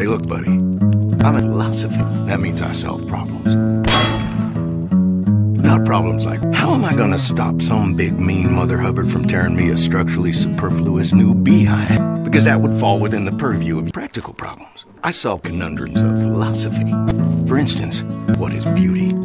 Hey, look, buddy. I'm a philosopher. That means I solve problems. Not problems like, how am I gonna stop some big mean Mother Hubbard from tearing me a structurally superfluous new beehive? Because that would fall within the purview of practical problems. I solve conundrums of philosophy. For instance, what is beauty?